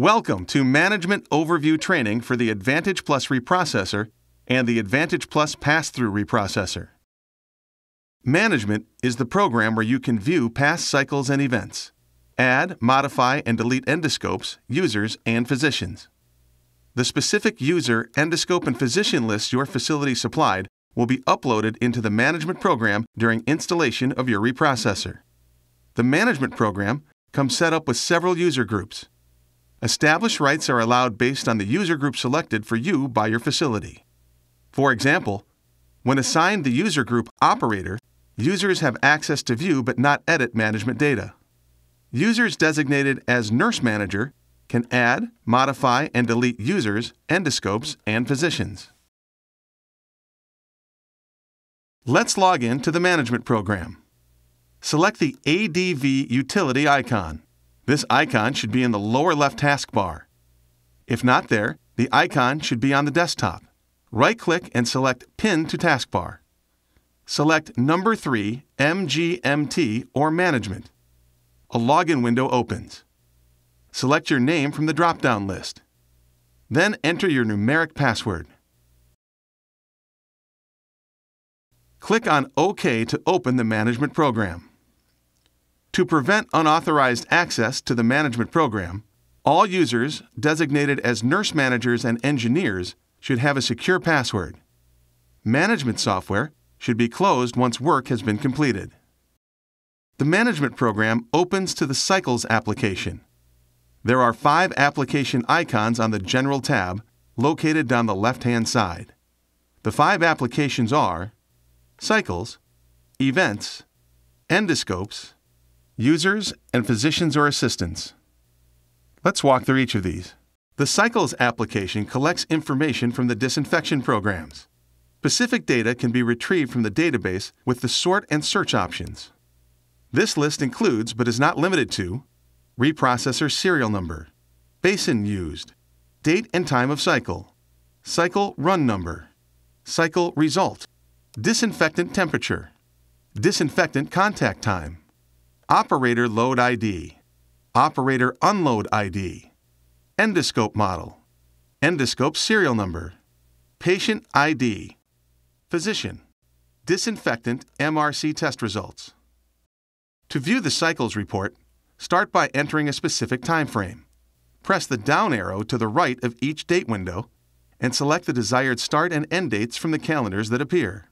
Welcome to Management Overview Training for the Advantage Plus Reprocessor and the Advantage Plus Pass-Through Reprocessor. Management is the program where you can view past cycles and events, add, modify, and delete endoscopes, users, and physicians. The specific user, endoscope, and physician lists your facility supplied will be uploaded into the management program during installation of your reprocessor. The management program comes set up with several user groups. Established rights are allowed based on the user group selected for you by your facility. For example, when assigned the user group operator, users have access to view but not edit management data. Users designated as nurse manager can add, modify, and delete users, endoscopes, and physicians. Let's log in to the management program. Select the ADV utility icon. This icon should be in the lower left taskbar. If not there, the icon should be on the desktop. Right-click and select Pin to Taskbar. Select Number 3 MGMT or Management. A login window opens. Select your name from the drop-down list. Then enter your numeric password. Click on OK to open the management program. To prevent unauthorized access to the management program, all users designated as nurse managers and engineers should have a secure password. Management software should be closed once work has been completed. The management program opens to the Cycles application. There are five application icons on the General tab located down the left-hand side. The five applications are Cycles, Events, Endoscopes, Users and physicians or assistants. Let's walk through each of these. The Cycles application collects information from the disinfection programs. Specific data can be retrieved from the database with the sort and search options. This list includes, but is not limited to, reprocessor serial number, basin used, date and time of cycle, cycle run number, cycle result, disinfectant temperature, disinfectant contact time, Operator Load ID, Operator Unload ID, Endoscope Model, Endoscope Serial Number, Patient ID, Physician, Disinfectant MRC Test Results. To view the cycles report, start by entering a specific time frame. Press the down arrow to the right of each date window and select the desired start and end dates from the calendars that appear.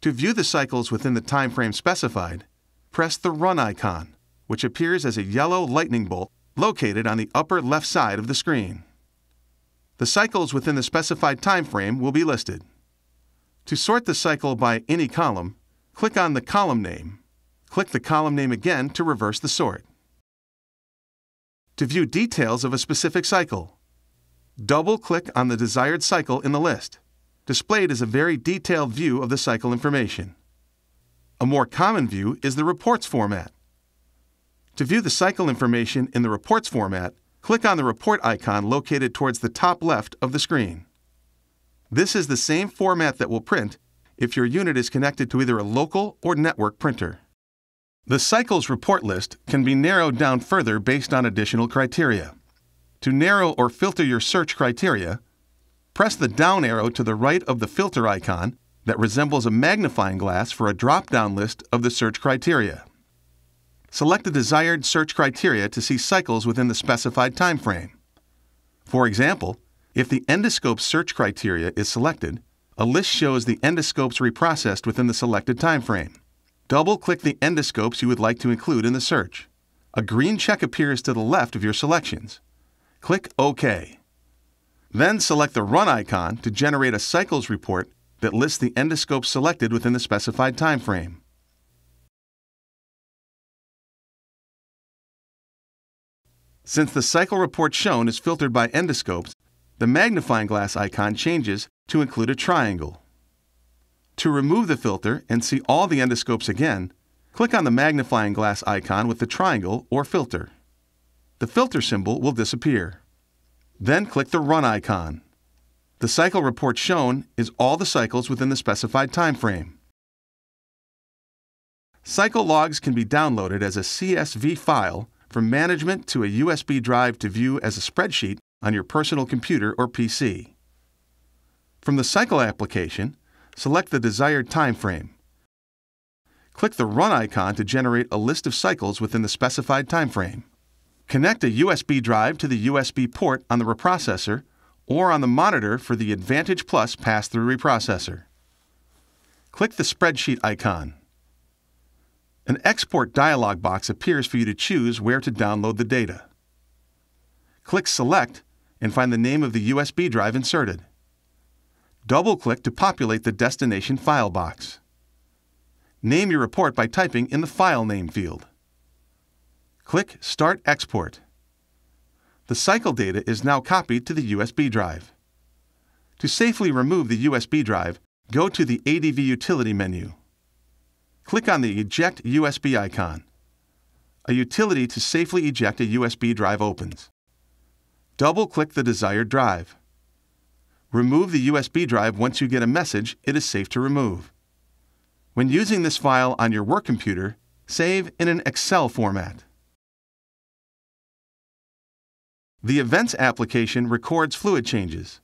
To view the cycles within the time frame specified, press the Run icon, which appears as a yellow lightning bolt located on the upper left side of the screen. The cycles within the specified time frame will be listed. To sort the cycle by any column, click on the column name. Click the column name again to reverse the sort. To view details of a specific cycle, double-click on the desired cycle in the list. Displayed is a very detailed view of the cycle information. A more common view is the reports format. To view the cycle information in the reports format, click on the report icon located towards the top left of the screen. This is the same format that will print if your unit is connected to either a local or network printer. The cycles report list can be narrowed down further based on additional criteria. To narrow or filter your search criteria, press the down arrow to the right of the filter icon that resembles a magnifying glass for a drop-down list of the search criteria. Select the desired search criteria to see cycles within the specified time frame. For example, if the endoscope search criteria is selected, a list shows the endoscopes reprocessed within the selected time frame. Double-click the endoscopes you would like to include in the search. A green check appears to the left of your selections. Click OK. Then select the Run icon to generate a cycles report that lists the endoscope selected within the specified time frame. Since the cycle report shown is filtered by endoscopes, the magnifying glass icon changes to include a triangle. To remove the filter and see all the endoscopes again, click on the magnifying glass icon with the triangle or filter. The filter symbol will disappear. Then click the Run icon. The cycle report shown is all the cycles within the specified time frame. Cycle logs can be downloaded as a CSV file from management to a USB drive to view as a spreadsheet on your personal computer or PC. From the Cycle application, select the desired time frame. Click the Run icon to generate a list of cycles within the specified time frame. Connect a USB drive to the USB port on the reprocessor or on the monitor for the Advantage Plus pass-through reprocessor. Click the Spreadsheet icon. An export dialog box appears for you to choose where to download the data. Click Select and find the name of the USB drive inserted. Double-click to populate the destination file box. Name your report by typing in the File Name field. Click Start Export. The cycle data is now copied to the USB drive. To safely remove the USB drive, go to the ADV Utility menu. Click on the Eject USB icon. A utility to safely eject a USB drive opens. Double-click the desired drive. Remove the USB drive once you get a message it is safe to remove. When using this file on your work computer, save in an Excel format. The Events application records fluid changes.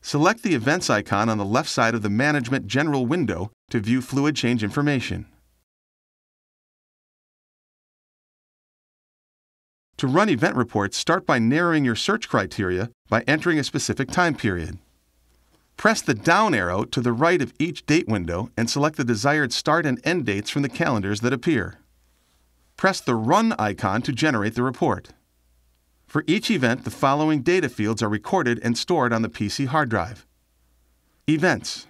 Select the Events icon on the left side of the Management General window to view fluid change information. To run event reports, start by narrowing your search criteria by entering a specific time period. Press the down arrow to the right of each date window and select the desired start and end dates from the calendars that appear. Press the Run icon to generate the report. For each event, the following data fields are recorded and stored on the PC hard drive. Events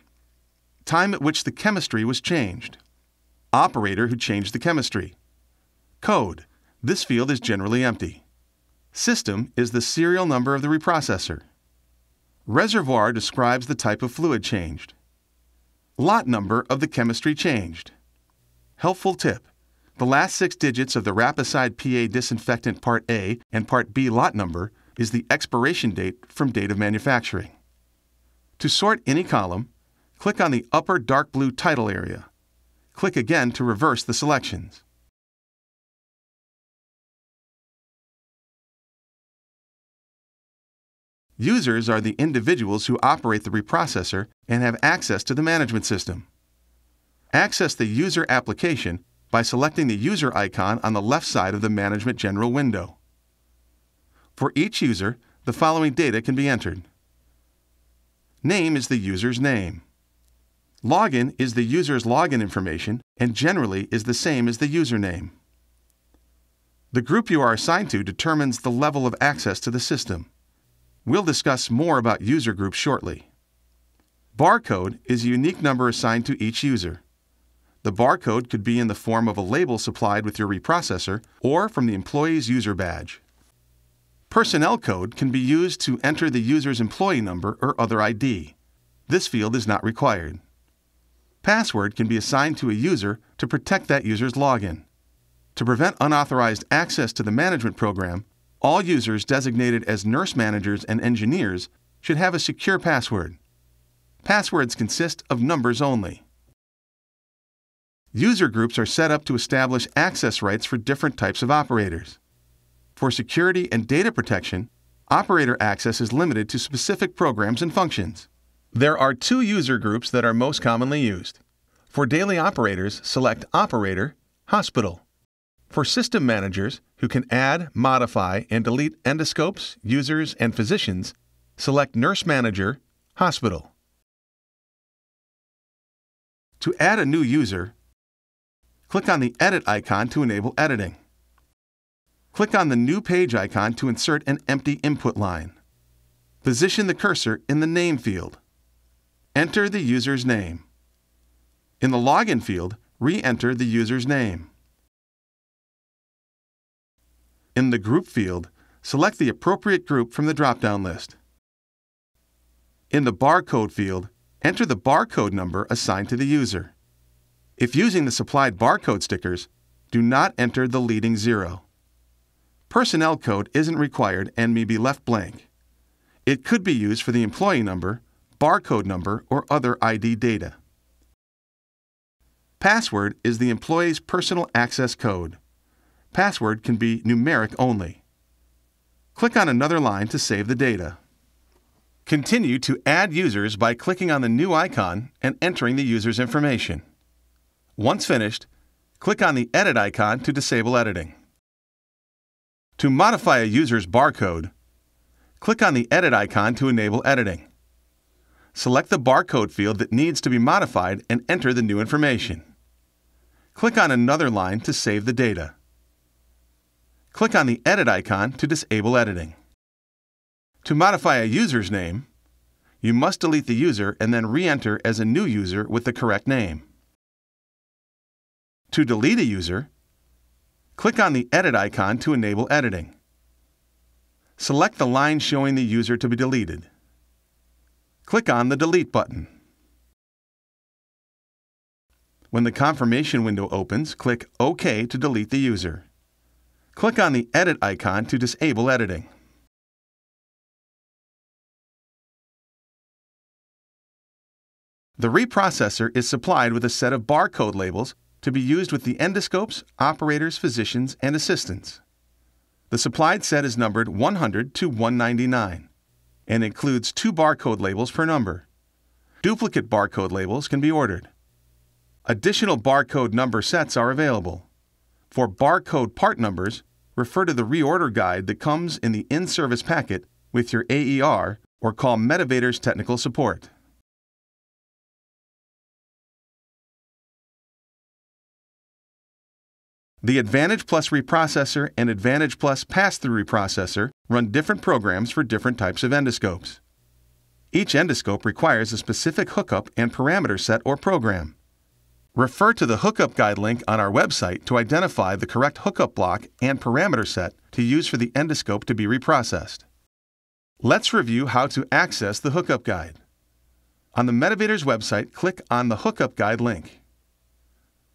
Time at which the chemistry was changed. Operator who changed the chemistry. Code this field is generally empty. System is the serial number of the reprocessor. Reservoir describes the type of fluid changed. Lot number of the chemistry changed. Helpful tip. The last six digits of the Rapicide PA disinfectant Part A and Part B lot number is the expiration date from date of manufacturing. To sort any column, click on the upper dark blue title area. Click again to reverse the selections. Users are the individuals who operate the reprocessor and have access to the management system. Access the user application by selecting the user icon on the left side of the Management General window. For each user, the following data can be entered. Name is the user's name. Login is the user's login information and generally is the same as the username. The group you are assigned to determines the level of access to the system. We'll discuss more about user groups shortly. Barcode is a unique number assigned to each user. The barcode could be in the form of a label supplied with your reprocessor or from the employee's user badge. Personnel code can be used to enter the user's employee number or other ID. This field is not required. Password can be assigned to a user to protect that user's login. To prevent unauthorized access to the management program, all users designated as nurse managers and engineers should have a secure password. Passwords consist of numbers only. User groups are set up to establish access rights for different types of operators. For security and data protection, operator access is limited to specific programs and functions. There are two user groups that are most commonly used. For daily operators, select Operator, Hospital. For system managers who can add, modify, and delete endoscopes, users, and physicians, select Nurse Manager, Hospital. To add a new user, click on the Edit icon to enable editing. Click on the New Page icon to insert an empty input line. Position the cursor in the Name field. Enter the user's name. In the Login field, re-enter the user's name. In the Group field, select the appropriate group from the drop-down list. In the Barcode field, enter the barcode number assigned to the user. If using the supplied barcode stickers, do not enter the leading zero. Personnel code isn't required and may be left blank. It could be used for the employee number, barcode number, or other ID data. Password is the employee's personal access code. Password can be numeric only. Click on another line to save the data. Continue to add users by clicking on the new icon and entering the user's information. Once finished, click on the Edit icon to disable editing. To modify a user's barcode, click on the Edit icon to enable editing. Select the barcode field that needs to be modified and enter the new information. Click on another line to save the data. Click on the Edit icon to disable editing. To modify a user's name, you must delete the user and then re-enter as a new user with the correct name. To delete a user, click on the Edit icon to enable editing. Select the line showing the user to be deleted click on the Delete button. When the confirmation window opens, click OK to delete the user. Click on the Edit icon to disable editing. The reprocessor is supplied with a set of barcode labels to be used with the endoscopes, operators, physicians, and assistants. The supplied set is numbered 100 to 199 and includes two barcode labels per number. Duplicate barcode labels can be ordered. Additional barcode number sets are available. For barcode part numbers, refer to the reorder guide that comes in the in service packet with your AER or call Medivators Technical Support. The Advantage Plus reprocessor and Advantage Plus pass-through reprocessor run different programs for different types of endoscopes. Each endoscope requires a specific hookup and parameter set or program. Refer to the hookup guide link on our website to identify the correct hookup block and parameter set to use for the endoscope to be reprocessed. Let's review how to access the hookup guide. On the Medivators website, click on the hookup guide link.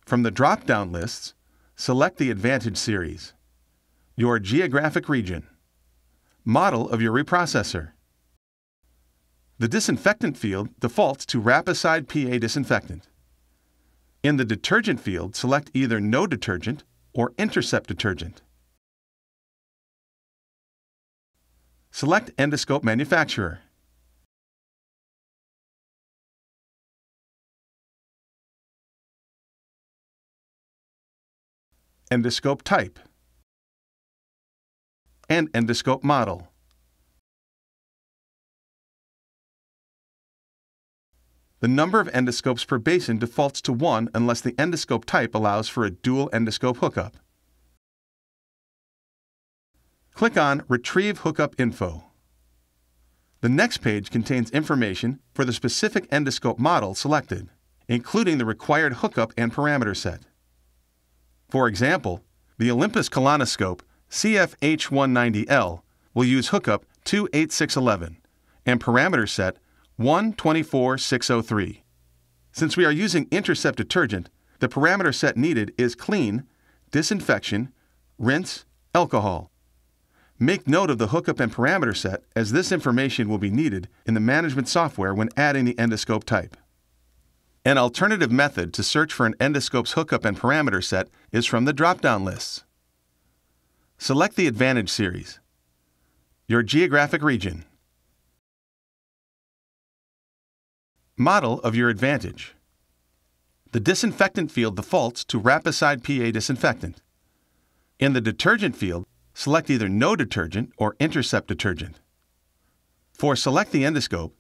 From the drop-down lists, Select the Advantage series, your geographic region, model of your reprocessor. The disinfectant field defaults to Rapicide PA disinfectant. In the detergent field, select either no detergent or intercept detergent. Select endoscope manufacturer. Endoscope type, and endoscope model. The number of endoscopes per basin defaults to 1 unless the endoscope type allows for a dual endoscope hookup. Click on Retrieve Hookup Info. The next page contains information for the specific endoscope model selected, including the required hookup and parameter set. For example, the Olympus colonoscope CFH190L will use hookup 28611 and parameter set 124603. Since we are using intercept detergent, the parameter set needed is clean, disinfection, rinse, alcohol. Make note of the hookup and parameter set as this information will be needed in the management software when adding the endoscope type. An alternative method to search for an endoscope's hookup and parameter set is from the drop-down lists. Select the Advantage series, your geographic region, model of your Advantage. The disinfectant field defaults to Rapicide PA disinfectant. In the detergent field, select either no detergent or intercept detergent. For select the endoscope,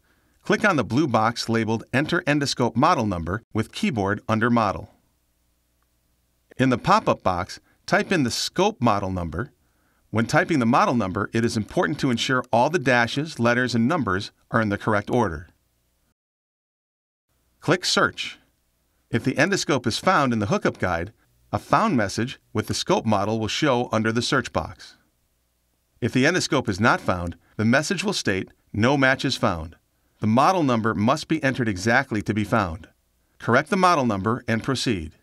click on the blue box labeled Enter Endoscope Model Number with keyboard under Model. In the pop-up box, type in the scope model number. When typing the model number, it is important to ensure all the dashes, letters, and numbers are in the correct order. Click Search. If the endoscope is found in the hookup guide, a found message with the scope model will show under the search box. If the endoscope is not found, the message will state No matches found. The model number must be entered exactly to be found. Correct the model number and proceed.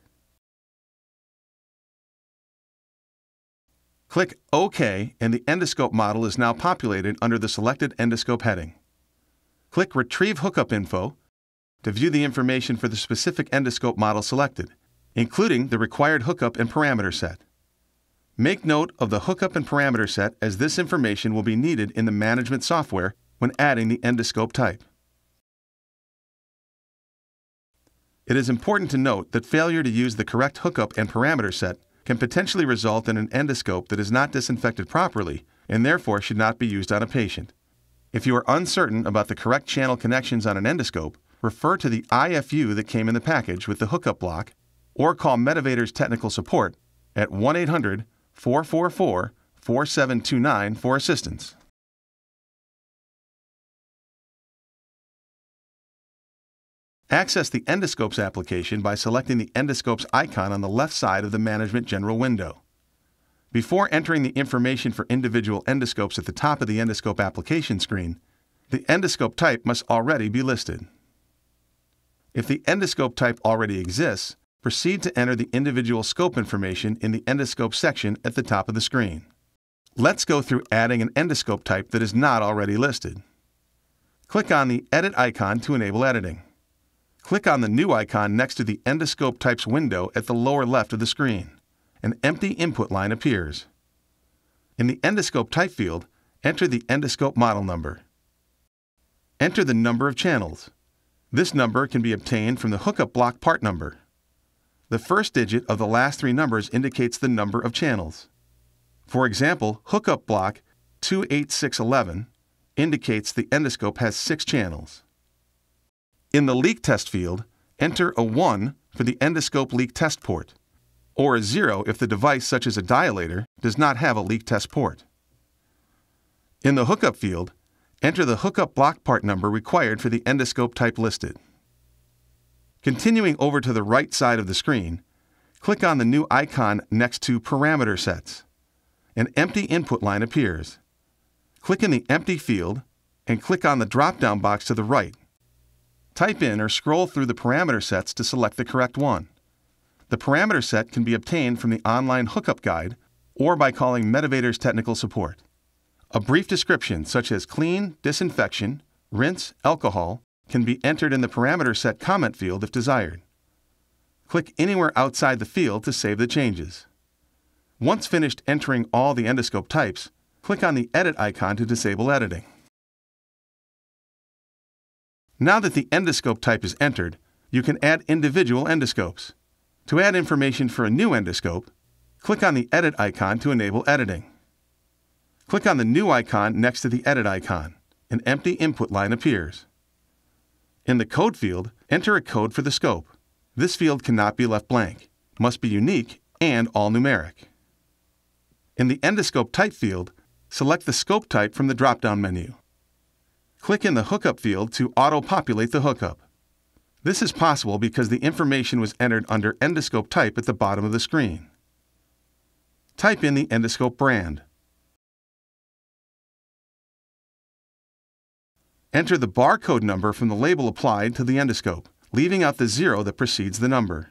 Click OK and the endoscope model is now populated under the selected endoscope heading. Click Retrieve Hookup Info to view the information for the specific endoscope model selected, including the required hookup and parameter set. Make note of the hookup and parameter set as this information will be needed in the management software when adding the endoscope type. It is important to note that failure to use the correct hookup and parameter set can potentially result in an endoscope that is not disinfected properly and therefore should not be used on a patient. If you are uncertain about the correct channel connections on an endoscope, refer to the IFU that came in the package with the hookup block or call Medivator's technical support at 1 800 444 4729 for assistance. Access the Endoscopes application by selecting the Endoscopes icon on the left side of the Management General window. Before entering the information for individual endoscopes at the top of the endoscope application screen, the endoscope type must already be listed. If the endoscope type already exists, proceed to enter the individual scope information in the endoscope section at the top of the screen. Let's go through adding an endoscope type that is not already listed. Click on the Edit icon to enable editing. Click on the new icon next to the Endoscope Types window at the lower left of the screen. An empty input line appears. In the Endoscope Type field, enter the endoscope model number. Enter the number of channels. This number can be obtained from the hookup block part number. The first digit of the last three numbers indicates the number of channels. For example, hookup block 28611 indicates the endoscope has six channels. In the leak test field, enter a 1 for the endoscope leak test port, or a 0 if the device, such as a dilator, does not have a leak test port. In the hookup field, enter the hookup block part number required for the endoscope type listed. Continuing over to the right side of the screen, click on the new icon next to Parameter Sets. An empty input line appears. Click in the empty field and click on the drop-down box to the right Type in or scroll through the parameter sets to select the correct one. The parameter set can be obtained from the online hookup guide or by calling Medivator's technical support. A brief description such as clean, disinfection, rinse, alcohol can be entered in the parameter set comment field if desired. Click anywhere outside the field to save the changes. Once finished entering all the endoscope types, click on the Edit icon to disable editing. Now that the endoscope type is entered, you can add individual endoscopes. To add information for a new endoscope, click on the Edit icon to enable editing. Click on the new icon next to the Edit icon. An empty input line appears. In the Code field, enter a code for the scope. This field cannot be left blank, must be unique, and all numeric. In the Endoscope Type field, select the scope type from the drop-down menu. Click in the Hookup field to auto-populate the hookup. This is possible because the information was entered under endoscope type at the bottom of the screen. Type in the endoscope brand. Enter the barcode number from the label applied to the endoscope, leaving out the zero that precedes the number.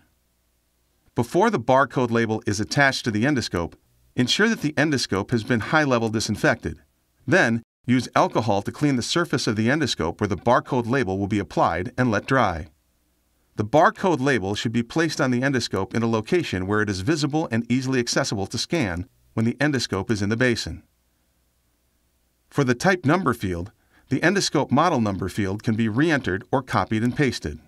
Before the barcode label is attached to the endoscope, ensure that the endoscope has been high-level disinfected. Then, Use alcohol to clean the surface of the endoscope where the barcode label will be applied and let dry. The barcode label should be placed on the endoscope in a location where it is visible and easily accessible to scan when the endoscope is in the basin. For the type number field, the endoscope model number field can be re-entered or copied and pasted.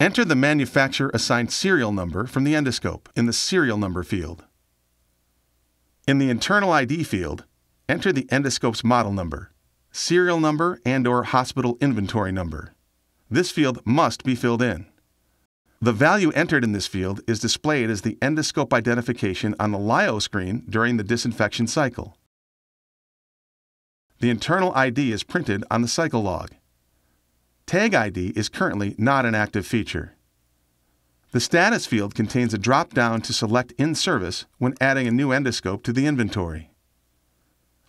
Enter the manufacturer assigned serial number from the endoscope in the serial number field. In the internal ID field, enter the endoscope's model number, serial number, and or hospital inventory number. This field must be filled in. The value entered in this field is displayed as the endoscope identification on the LIO screen during the disinfection cycle. The internal ID is printed on the cycle log. Tag ID is currently not an active feature. The status field contains a drop-down to select in service when adding a new endoscope to the inventory.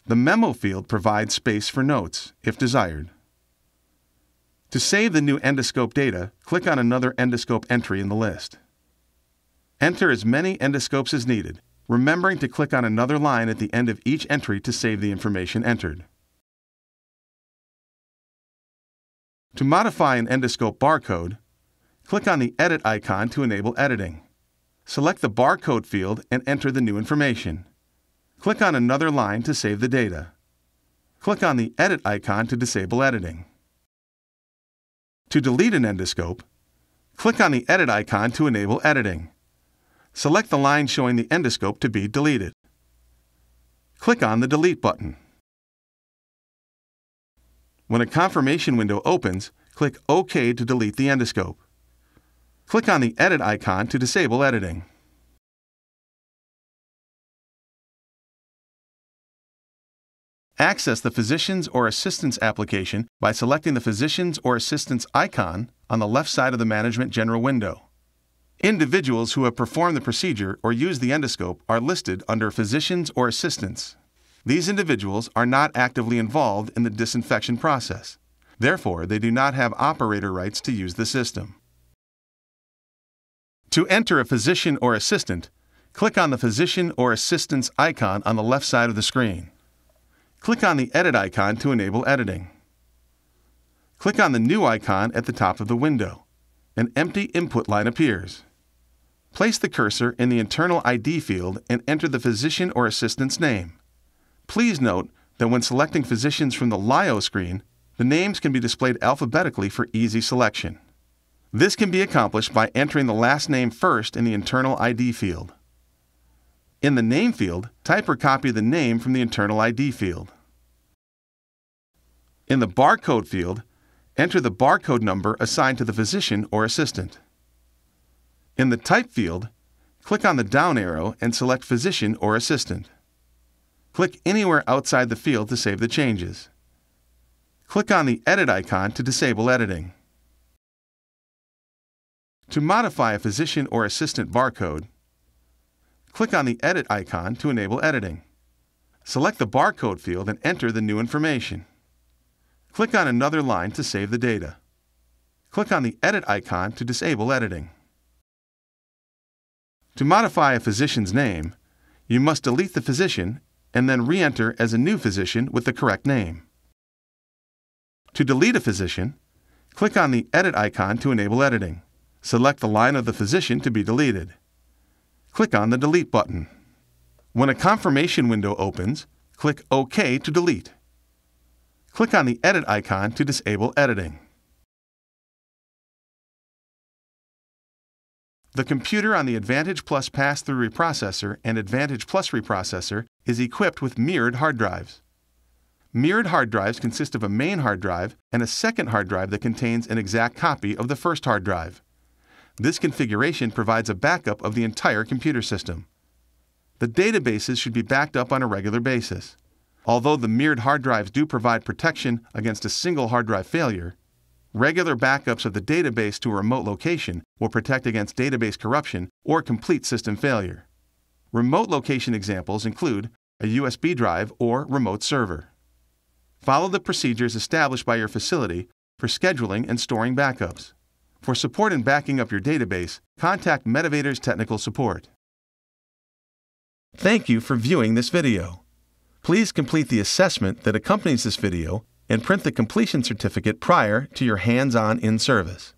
The memo field provides space for notes, if desired. To save the new endoscope data, click on another endoscope entry in the list. Enter as many endoscopes as needed, remembering to click on another line at the end of each entry to save the information entered. To modify an endoscope barcode, Click on the Edit icon to enable editing. Select the barcode field and enter the new information. Click on another line to save the data. Click on the Edit icon to disable editing. To delete an endoscope, click on the Edit icon to enable editing. Select the line showing the endoscope to be deleted. Click on the Delete button. When a confirmation window opens, click OK to delete the endoscope. Click on the Edit icon to disable editing. Access the Physicians or Assistants application by selecting the Physicians or Assistants icon on the left side of the Management General window. Individuals who have performed the procedure or used the endoscope are listed under Physicians or Assistants. These individuals are not actively involved in the disinfection process. Therefore, they do not have operator rights to use the system. To enter a physician or assistant, click on the Physician or Assistants icon on the left side of the screen. Click on the Edit icon to enable editing. Click on the New icon at the top of the window. An empty input line appears. Place the cursor in the internal ID field and enter the physician or assistant's name. Please note that when selecting physicians from the LIO screen, the names can be displayed alphabetically for easy selection. This can be accomplished by entering the last name first in the internal ID field. In the Name field, type or copy the name from the internal ID field. In the Barcode field, enter the barcode number assigned to the physician or assistant. In the Type field, click on the down arrow and select Physician or Assistant. Click anywhere outside the field to save the changes. Click on the Edit icon to disable editing. To modify a physician or assistant barcode, click on the Edit icon to enable editing. Select the barcode field and enter the new information. Click on another line to save the data. Click on the Edit icon to disable editing. To modify a physician's name, you must delete the physician and then re-enter as a new physician with the correct name. To delete a physician, click on the Edit icon to enable editing. Select the line of the physician to be deleted. Click on the Delete button. When a confirmation window opens, click OK to delete. Click on the Edit icon to disable editing. The computer on the Advantage Plus pass-through reprocessor and Advantage Plus reprocessor is equipped with mirrored hard drives. Mirrored hard drives consist of a main hard drive and a second hard drive that contains an exact copy of the first hard drive. This configuration provides a backup of the entire computer system. The databases should be backed up on a regular basis. Although the mirrored hard drives do provide protection against a single hard drive failure, regular backups of the database to a remote location will protect against database corruption or complete system failure. Remote location examples include a USB drive or remote server. Follow the procedures established by your facility for scheduling and storing backups. For support in backing up your database, contact Medivator's technical support. Thank you for viewing this video. Please complete the assessment that accompanies this video and print the completion certificate prior to your hands-on in-service.